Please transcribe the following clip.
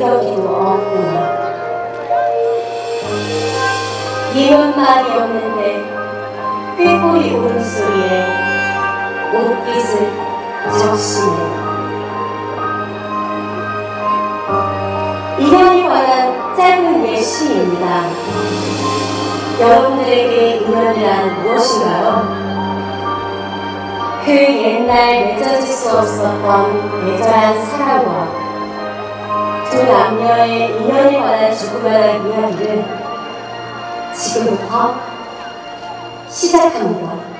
기억이 없네 예원만이 없는데 꾀꼬리 울음소리에 옷깃을 적시네 이별에 관한 짧은 예시입니다. 여러분들에게 인연이란 무엇인가요? 그 옛날 맺어질 수 없었던 애절한 사랑과 두 남녀의 인연에 관한 조그만한 이야기를 지금부터 시작합니다.